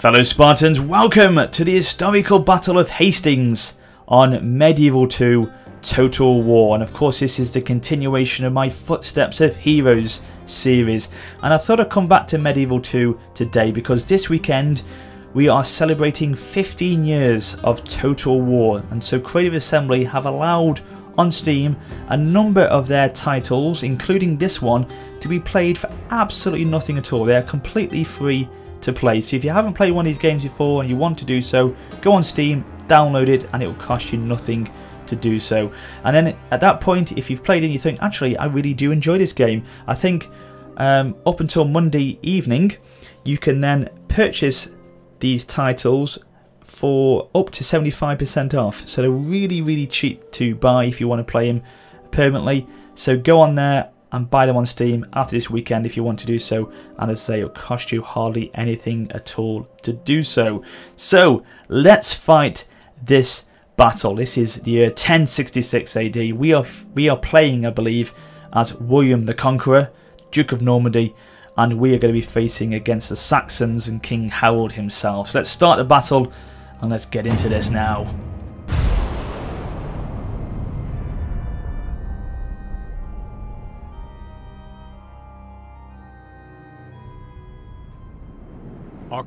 Fellow Spartans, welcome to the historical Battle of Hastings on Medieval 2 Total War. And of course, this is the continuation of my Footsteps of Heroes series. And I thought I'd come back to Medieval 2 today because this weekend we are celebrating 15 years of Total War. And so Creative Assembly have allowed on Steam a number of their titles, including this one, to be played for absolutely nothing at all. They are completely free to play. So if you haven't played one of these games before and you want to do so, go on Steam, download it, and it will cost you nothing to do so. And then at that point, if you've played and you think, actually, I really do enjoy this game, I think um, up until Monday evening, you can then purchase these titles for up to 75% off. So they're really, really cheap to buy if you want to play them permanently. So go on there and buy them on Steam after this weekend if you want to do so. And as I say, it'll cost you hardly anything at all to do so. So let's fight this battle. This is the year 1066 AD. We are we are playing, I believe, as William the Conqueror, Duke of Normandy, and we are going to be facing against the Saxons and King Harold himself. So let's start the battle and let's get into this now.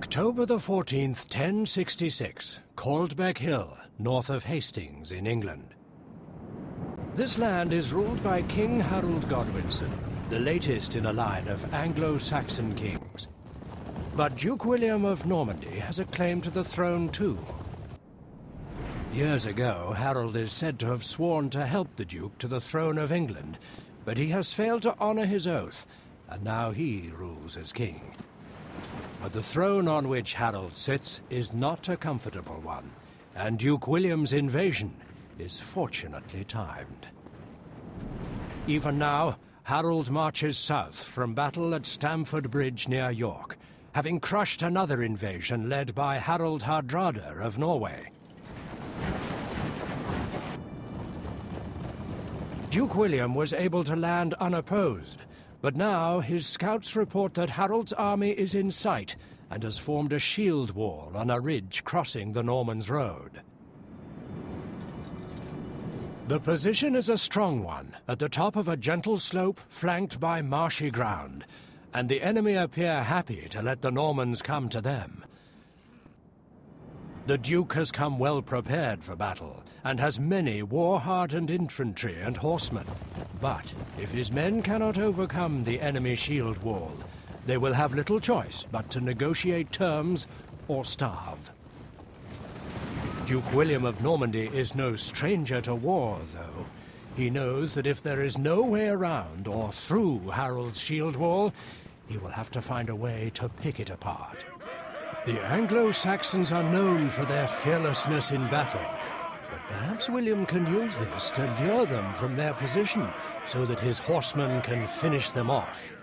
October the 14th, 1066, Caldbec Hill, north of Hastings in England. This land is ruled by King Harold Godwinson, the latest in a line of Anglo-Saxon kings. But Duke William of Normandy has a claim to the throne too. Years ago, Harold is said to have sworn to help the Duke to the throne of England, but he has failed to honor his oath, and now he rules as king. But the throne on which Harold sits is not a comfortable one, and Duke William's invasion is fortunately timed. Even now, Harold marches south from battle at Stamford Bridge near York, having crushed another invasion led by Harald Hardrada of Norway. Duke William was able to land unopposed, but now his scouts report that Harold's army is in sight and has formed a shield wall on a ridge crossing the Norman's Road. The position is a strong one, at the top of a gentle slope flanked by marshy ground, and the enemy appear happy to let the Normans come to them. The Duke has come well prepared for battle, and has many war-hardened infantry and horsemen. But if his men cannot overcome the enemy shield wall, they will have little choice but to negotiate terms or starve. Duke William of Normandy is no stranger to war, though. He knows that if there is no way around or through Harold's shield wall, he will have to find a way to pick it apart. The Anglo-Saxons are known for their fearlessness in battle, but perhaps William can use this to lure them from their position so that his horsemen can finish them off.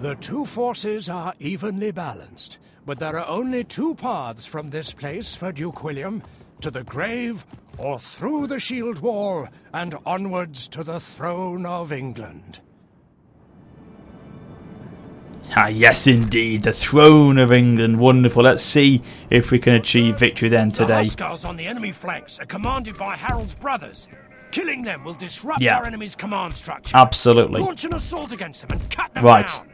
The two forces are evenly balanced, but there are only two paths from this place for Duke William, to the grave or through the shield wall and onwards to the throne of England. Ah, yes, indeed, the throne of England. Wonderful. Let's see if we can achieve victory then today. The Huskarls on the enemy flanks are commanded by Harold's brothers. Killing them will disrupt Yeah. our enemy's command structure. Absolutely. Launch an assault against them and cut them Right. down.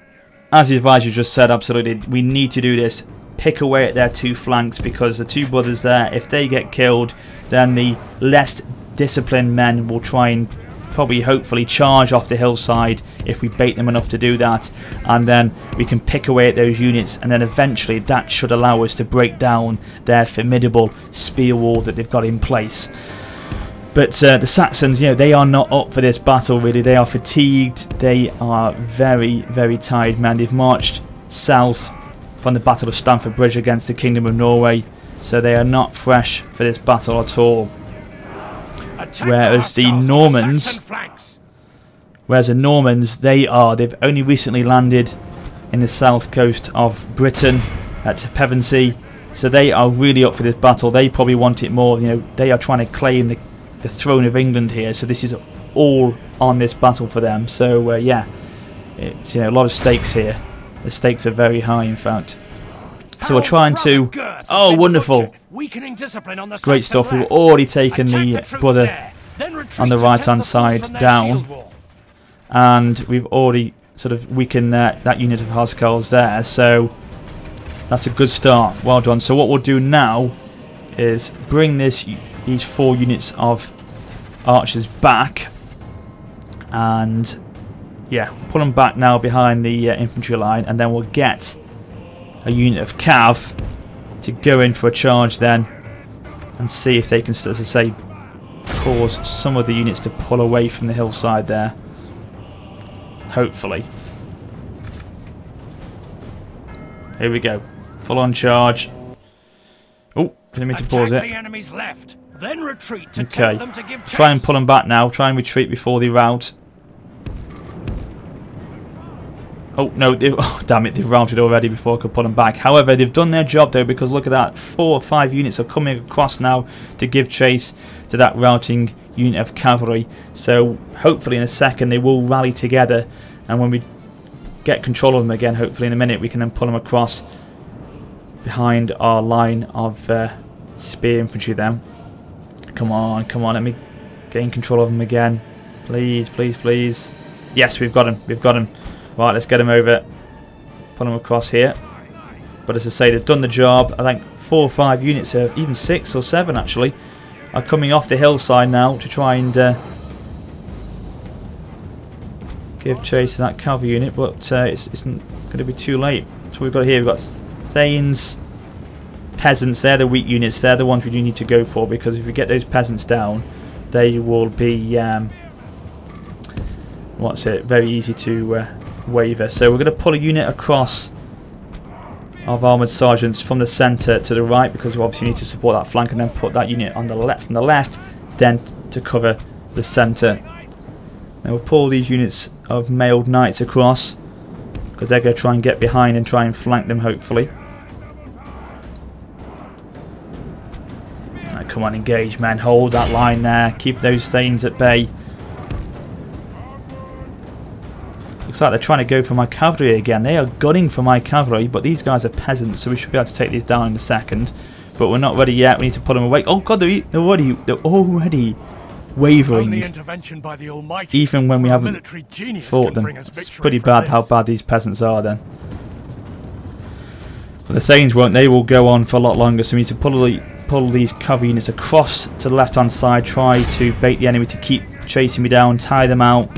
As the advisor just said, absolutely, we need to do this. Pick away at their two flanks because the two brothers there, if they get killed, then the less disciplined men will try and probably hopefully charge off the hillside if we bait them enough to do that and then we can pick away at those units and then eventually that should allow us to break down their formidable spear wall that they've got in place but uh, the Saxons, you know, they are not up for this battle really. They are fatigued. They are very, very tired, man. They've marched south from the Battle of Stamford Bridge against the Kingdom of Norway, so they are not fresh for this battle at all. Whereas the Normans- Whereas the Normans, they are, they've only recently landed in the south coast of Britain at Pevensey, so they are really up for this battle. They probably want it more, you know, they are trying to claim the, the throne of England here, so this is all on this battle for them. So, uh, yeah, it's you know, a lot of stakes here. The stakes are very high, in fact. So we're trying to. Oh, wonderful! Weakening discipline on the Great stuff. We've already taken the brother on the right hand side down, and we've already sort of weakened that that unit of Housecarls there. So that's a good start. Well done. So what we'll do now is bring this these four units of archers back, and yeah, pull them back now behind the uh, infantry line, and then we'll get a unit of cav to go in for a charge then, and see if they can, as I say, cause some of the units to pull away from the hillside there. Hopefully. Here we go. Full on charge. Oh, didn't mean to pause it. The enemy's left, then retreat to Okay. them to give Try and pull them back now. Try and retreat before they rout. Oh, no. They, oh, damn it. They've routed already before I could pull them back. However, they've done their job, though, because look at that. Four or five units are coming across now to give chase to that routing unit of cavalry. So, hopefully, in a second, they will rally together. And when we get control of them again, hopefully, in a minute, we can then pull them across behind our line of uh, spear infantry then. Come on, come on, let me gain control of them again. Please, please, please. Yes, we've got him, we've got him. Right, let's get him over. Put him across here. But as I say, they've done the job. I think four or five units, are, even six or seven actually, are coming off the hillside now to try and uh, give chase to that cavalry unit. But uh, it's, it's going to be too late. So we've got here, we've got Thanes, peasants, they're the weak units, they're the ones we do need to go for because if we get those peasants down, they will be, um, what's it, very easy to uh, waver. So we're going to pull a unit across of armoured sergeants from the centre to the right because we obviously need to support that flank and then put that unit on the left from the left, then to cover the centre. Then we'll pull these units of mailed knights across because they're going to try and get behind and try and flank them hopefully. Come on, engage, men. Hold that line there. Keep those Thanes at bay. Looks like they're trying to go for my cavalry again. They are gunning for my cavalry, but these guys are peasants, so we should be able to take these down in a second. But we're not ready yet. We need to pull them away. Oh god, they're, they're already they're already wavering. Intervention by the Almighty. Even when we haven't military genius fought them. It's pretty bad how bad these peasants are then. But the Thanes won't. They will go on for a lot longer. So we need to pull the, pull these cavalry units across to the left hand side. Try to bait the enemy to keep chasing me down. Tie them out.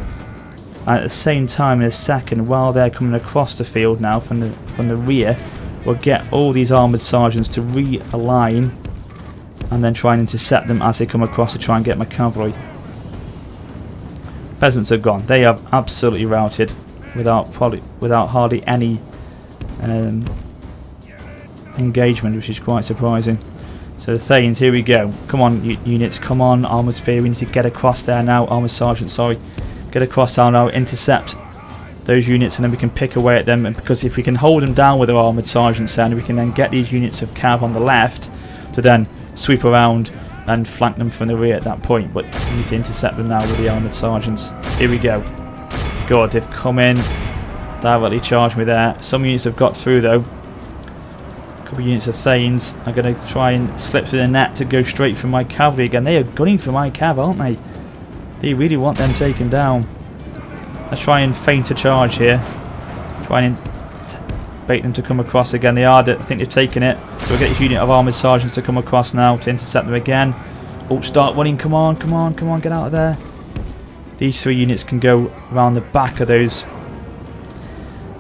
And at the same time, in a second, while they're coming across the field now from the from the rear, we'll get all these armoured sergeants to realign and then try and intercept them as they come across to try and get my cavalry. Peasants are gone. They are absolutely routed without probably without hardly any um, engagement, which is quite surprising. So the Thanes, here we go. Come on, units, come on, armoured spear. We need to get across there now. Armoured sergeant, sorry, get across now. Intercept those units, and then we can pick away at them. And because if we can hold them down with our armoured sergeants, then we can then get these units of cav on the left to then sweep around and flank them from the rear at that point. But we need to intercept them now with the armoured sergeants. Here we go. God, they've come in. Directly charged me there. Some units have got through though. A couple of units of Thanes are going to try and slip through the net to go straight for my cavalry again. They are gunning for my cav, aren't they? They really want them taken down. Let's try and feint a charge here. Try and bait them to come across again. They are. I think they've taken it. So we'll get this unit of armoured sergeants to come across now to intercept them again. Oh, start running. Come on, come on, come on. Get out of there. These three units can go around the back of those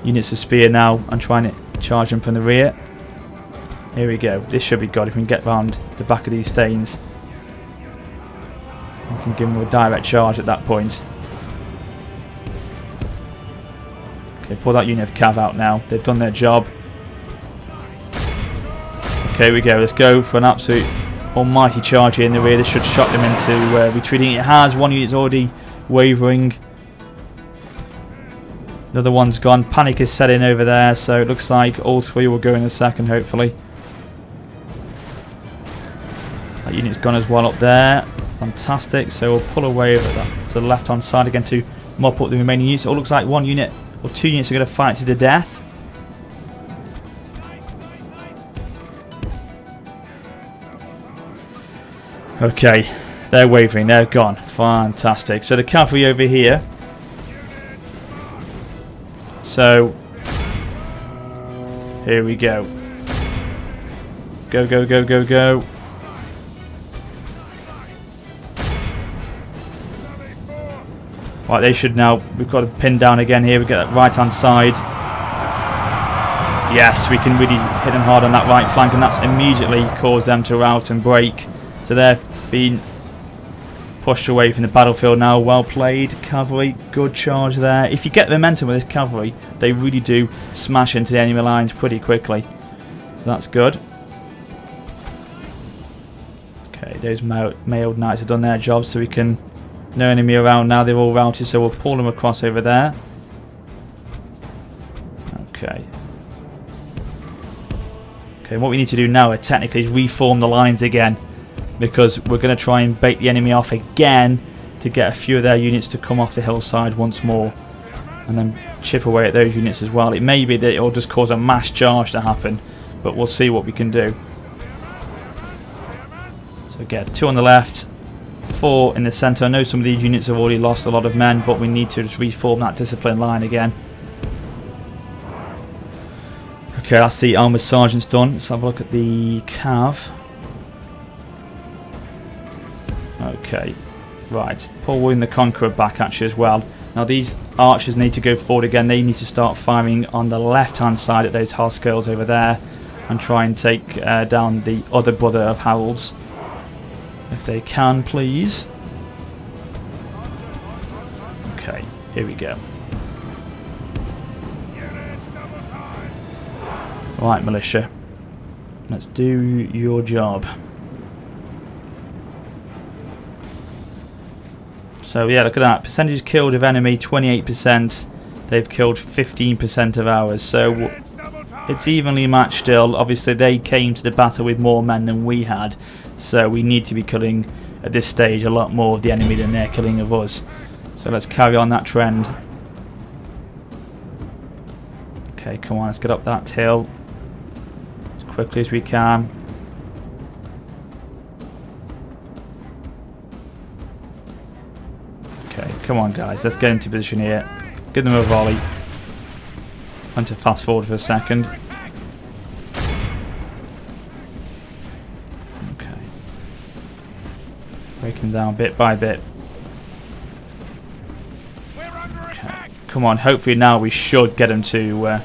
units of spear now and try and charge them from the rear. Here we go. This should be good if we can get round the back of these Thanes. Can give them a direct charge at that point. Okay, pull that unit of cav out now. They've done their job. Okay, we go. Let's go for an absolute almighty charge here in the rear. This should shock them into uh, retreating. It has. One unit's already wavering. Another one's gone. Panic is set in over there, so it looks like all three will go in a second, hopefully. That unit's gone as well up there. Fantastic. So we'll pull away to the left-hand side again to mop up the remaining units. It looks like one unit or two units are going to fight to the death. Okay, they're wavering, they're gone. Fantastic. So the cavalry over here. So, here we go. Go, go, go, go, go. Right, they should now. We've got to pin down again here. We get that right hand side. Yes, we can really hit them hard on that right flank, and that's immediately caused them to rout and break. So they're being pushed away from the battlefield now. Well played, cavalry. Good charge there. If you get the momentum with this cavalry, they really do smash into the enemy lines pretty quickly. So that's good. Okay, those mailed knights have done their job, so we can no enemy around now, they're all routed, so we'll pull them across over there. Okay. Okay, what we need to do now, is technically, is reform the lines again. Because we're going to try and bait the enemy off again to get a few of their units to come off the hillside once more. And then chip away at those units as well. It may be that it'll just cause a mass charge to happen, but we'll see what we can do. So again, two on the left, four in the centre. I know some of these units have already lost a lot of men, but we need to just reform that discipline line again. Okay, that's the armoured sergeants done. Let's have a look at the cav. Okay, right. Paul William the Conqueror back actually as well. Now these archers need to go forward again. They need to start firing on the left-hand side at those Hoskerls over there and try and take uh, down the other brother of Harold's. If they can, please. Okay, here we go. Right, militia. Let's do your job. So yeah, look at that. Percentage killed of enemy, 28%. They've killed 15% of ours. So it's evenly matched still. Obviously, they came to the battle with more men than we had. So we need to be killing, at this stage, a lot more of the enemy than they're killing of us. So let's carry on that trend. Okay, come on, let's get up that hill as quickly as we can. Okay, come on guys, let's get into position here. Give them a volley. And to fast forward for a second. Breaking down bit by bit. Okay. Come on, hopefully now we should get him to... Uh,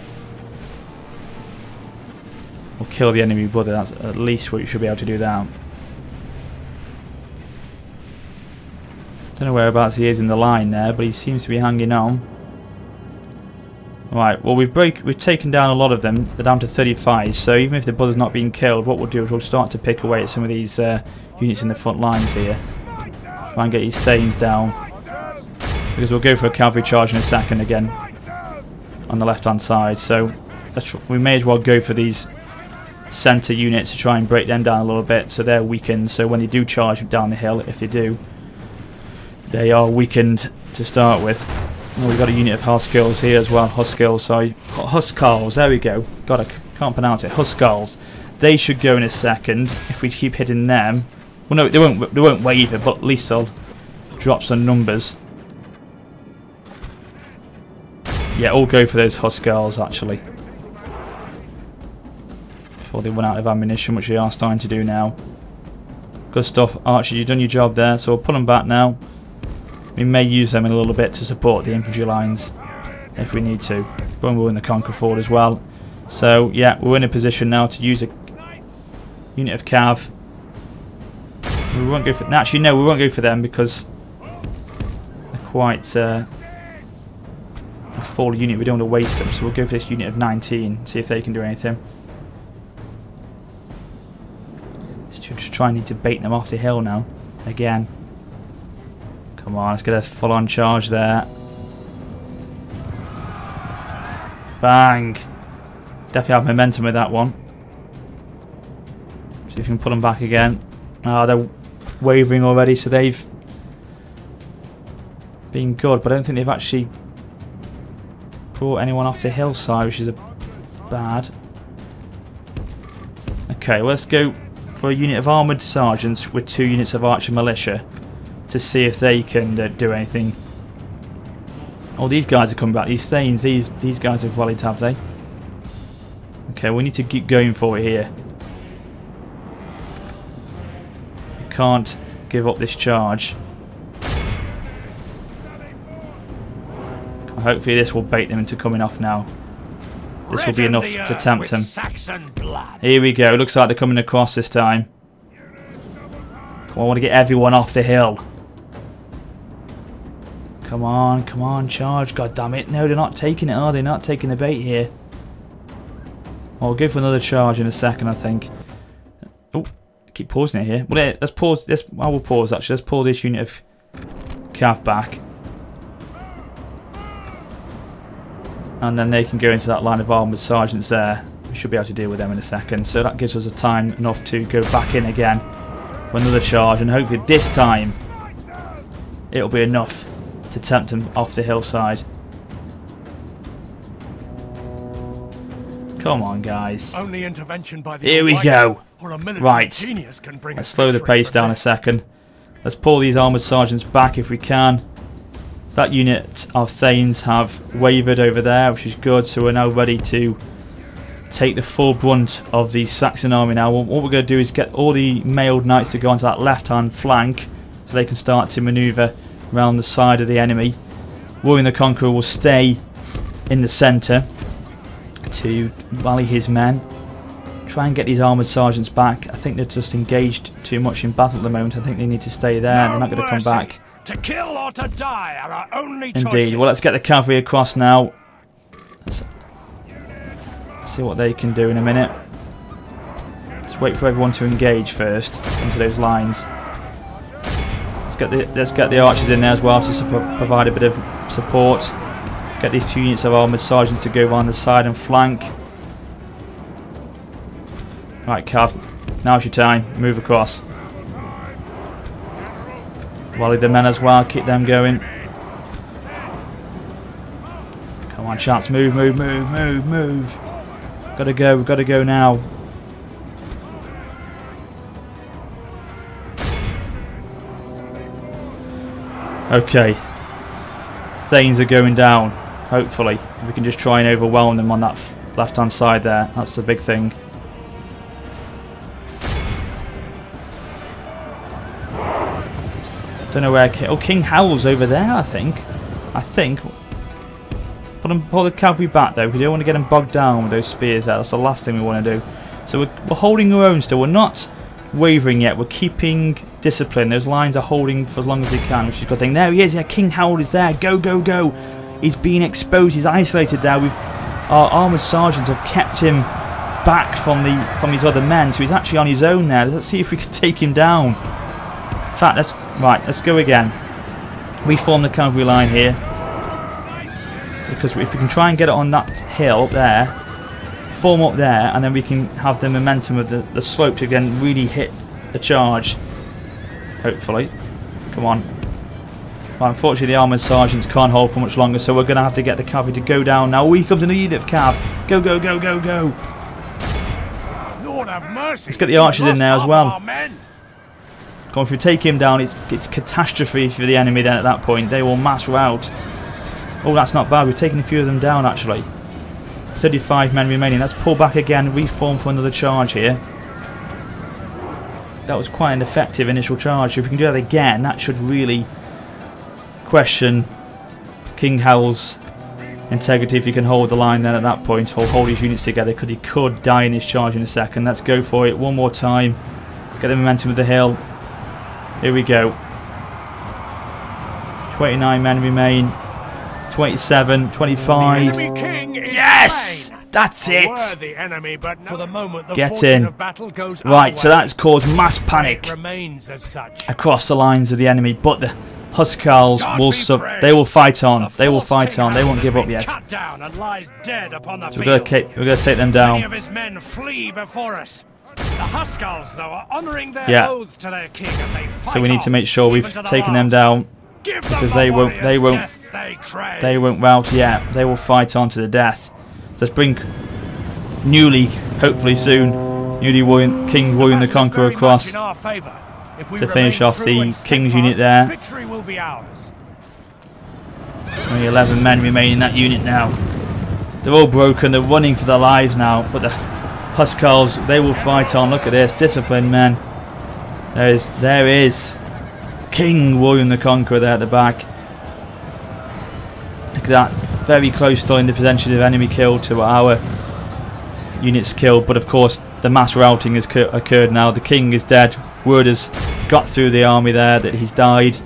or kill the enemy brother, that's at least what you should be able to do now. Don't know whereabouts he is in the line there, but he seems to be hanging on. Right, well we've break we've taken down a lot of them. They're down to 35, so even if the brother's not being killed, what we'll do is we'll start to pick away at some of these uh, units in the front lines here. Try and get these Thanes down. Because we'll go for a cavalry charge in a second again. On the left hand side, so we may as well go for these centre units to try and break them down a little bit so they're weakened. So when they do charge down the hill, if they do, they are weakened to start with. Oh, we've got a unit of Huskills here as well. Huskills, sorry. Huskarls, there we go. God, I can't pronounce it. Huskarls. They should go in a second if we keep hitting them. Well, no, they won't. They won't waver, but at least they'll drop some numbers. Yeah, all go for those Huskarls actually. Before they run out of ammunition, which they are starting to do now. Good stuff, Archie. You've done your job there, so we'll pull them back now. We may use them in a little bit to support the infantry lines if we need to. But we're in the Conquer Ford as well. So yeah, we're in a position now to use a unit of cav. We won't go for actually no, we won't go for them because they're quite uh, a full unit. We don't want to waste them, so we'll go for this unit of 19. See if they can do anything. Just try and to bait them off the hill now again. Come on, let's get a full-on charge there. Bang! Definitely have momentum with that one. See if we can put them back again. Ah, oh, they're wavering already, so they've been good, but I don't think they've actually brought anyone off the hillside, which is a bad. Okay, let's go for a unit of armoured sergeants with two units of archer militia to see if they can uh, do anything. Oh, these guys are coming back. These Thanes, these, these guys have rallied, have they? Okay, we need to keep going for it here. Can't give up this charge. Hopefully this will bait them into coming off now. This will be enough to tempt them. Here we go. Looks like they're coming across this time. Come on, I want to get everyone off the hill. Come on, come on, charge. God damn it. No, they're not taking it, are they? Not taking the bait here. I'll go for another charge in a second, I think. Keep pausing it here. Well, let's pause. Let's, I will pause, actually. Let's pull this unit of cav back. and then they can go into that line of armoured sergeants there. We should be able to deal with them in a second. So that gives us a time enough to go back in again for another charge, and hopefully this time it'll be enough to tempt them off the hillside. Come on, guys. Only intervention by the Here we go. Right. Let's slow the pace down a second. Let's pull these armoured sergeants back if we can. That unit of Thanes have wavered over there, which is good, so we're now ready to take the full brunt of the Saxon army now. What we're going to do is get all the mailed knights to go onto that left-hand flank so they can start to manoeuvre around the side of the enemy. William the Conqueror will stay in the centre to rally his men. Try and get these armoured sergeants back. I think they're just engaged too much in battle at the moment. I think they need to stay there. No they're not going to come back. To kill or to die are our only Indeed. Choices. Well, let's get the cavalry across now. Let's see what they can do in a minute. Let's wait for everyone to engage first into those lines. Let's get the let's get the archers in there as well to provide a bit of support. Get these two units of armoured sergeants to go around the side and flank. Right, Cav. Now's your time. Move across. Volley the men as well, keep them going. Come on, chance, move, move, move, move, move. Gotta go, we've gotta go now. Okay. Thanes are going down, hopefully. We can just try and overwhelm them on that left-hand side there. That's the big thing. Don't know where... oh, King Harold's over there, I think. I think. Put, them, pull the cavalry back, though, we don't want to get them bogged down with those spears there. That's the last thing we want to do. So we're, we're holding our own still. We're not wavering yet. We're keeping discipline. Those lines are holding for as long as they can, which is a good thing. There he is. Yeah, King Harold is there. Go, go, go. He's being exposed. He's isolated there. We've Our armoured sergeants have kept him back from the from his other men, so he's actually on his own there. Let's see if we can take him down. In fact, let's Right, let's go again. Reform the cavalry line here. Because if we can try and get it on that hill up there, form up there, and then we can have the momentum of the, the slope to again really hit the charge. Hopefully. Come on. Well, unfortunately, the armoured sergeants can't hold for much longer, so we're going to have to get the cavalry to go down. Now we come to the unit of cav. Go, go, go, go, go. Lord have mercy. Let's get the archers in there as well. If we take him down, it's, it's catastrophe for the enemy then at that point. They will mass rout. Oh, that's not bad. We're taking a few of them down, actually. 35 men remaining. Let's pull back again, reform for another charge here. That was quite an effective initial charge. If we can do that again, that should really question King Harold's integrity if he can hold the line then at that point, or hold his units together, because he could die in his charge in a second. Let's go for it one more time. Get the momentum of the hill. Here we go. 29 men remain. 27, 25. Yes! That's it! Enemy, moment, Get in. Right, so that's caused mass panic across the lines of the enemy, but the Huskarls will sub they will fight on. The they will fight on. They won't give up yet. so we're gonna, we're gonna take them down. The Huskarls, though, are honouring their yeah. oaths to their king, and they fight So we need to make sure we've taken them down because they won't, they won't, they, they won't rout yet. They will fight on to the death. Let's bring newly, hopefully soon, Newly William, King William the Conqueror across to finish off the King's unit there. Only 11 men remain in that unit now. They're all broken, they're running for their lives now, but the Huskarls, they will fight on. Look at this, disciplined man. There is, there is King William the Conqueror there at the back. Look at that, very close to in the percentage of enemy kill to our units killed, but of course the mass routing has occurred now. The king is dead. Word has got through the army there that he's died.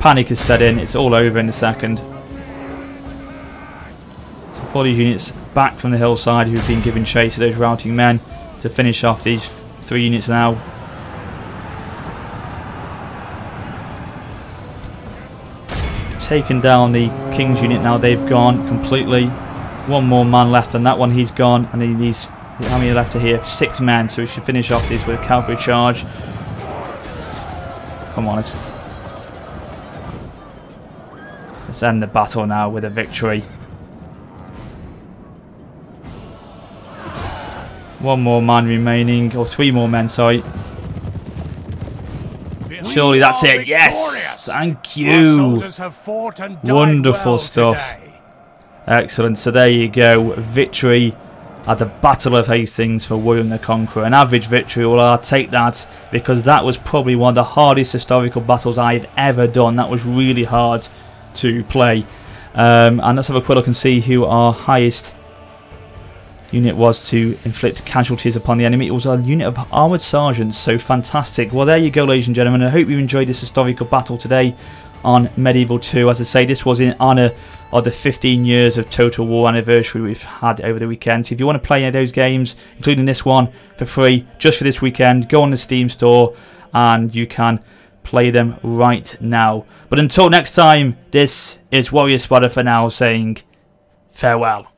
Panic has set in. It's all over in a second. So all these units back from the hillside who've been given chase to those routing men to finish off these three units now. Taken down the king's unit now. They've gone completely. One more man left and that one he's gone. And then these how many left to here? Six men, so we should finish off these with a cavalry charge. Come on, let's, let's end the battle now with a victory. One more man remaining, or three more men, sorry. Surely that's it. Yes! Thank you. Wonderful stuff. Excellent. So there you go. Victory at the Battle of Hastings for William the Conqueror. An average victory, well I'll take that because that was probably one of the hardest historical battles I've ever done. That was really hard to play. Um, and let's have a quick look and see who our highest unit was to inflict casualties upon the enemy. It was a unit of armoured sergeants, so fantastic. Well there you go ladies and gentlemen, I hope you enjoyed this historical battle today on Medieval 2. As I say, this was in honour of the 15 years of Total War anniversary we've had over the weekend. So if you want to play any of those games, including this one, for free, just for this weekend, go on the Steam store and you can play them right now. But until next time, this is WarriorofSparta for now saying farewell.